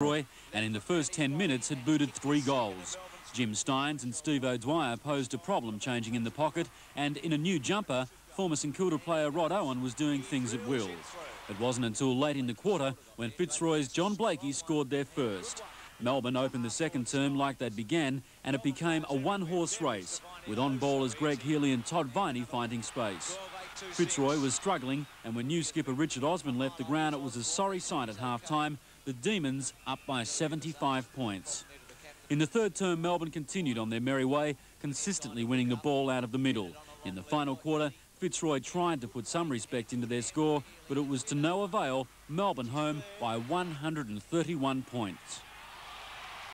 Fitzroy and in the first 10 minutes had booted three goals. Jim Stynes and Steve O'Dwyer posed a problem changing in the pocket and in a new jumper, former St Kilda player Rod Owen was doing things at will. It wasn't until late in the quarter when Fitzroy's John Blakey scored their first. Melbourne opened the second term like they began and it became a one-horse race with on-ballers Greg Healy and Todd Viney finding space. Fitzroy was struggling and when new skipper Richard Osborne left the ground it was a sorry sight at half-time, the Demons up by 75 points. In the third term, Melbourne continued on their merry way, consistently winning the ball out of the middle. In the final quarter, Fitzroy tried to put some respect into their score, but it was to no avail, Melbourne home by 131 points.